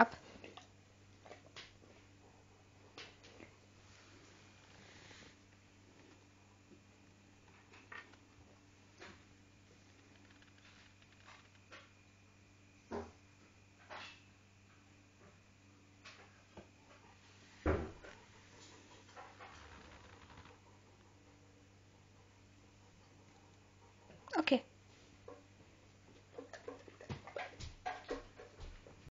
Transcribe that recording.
up.